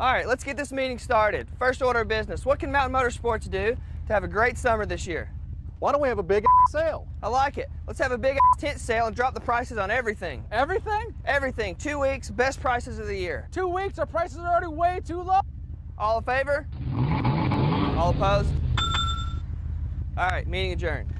All right, let's get this meeting started. First order of business. What can Mountain Motorsports do to have a great summer this year? Why don't we have a big sale? I like it. Let's have a big tent sale and drop the prices on everything. Everything? Everything. Two weeks, best prices of the year. Two weeks, our prices are already way too low. All in favor? All opposed? All right, meeting adjourned.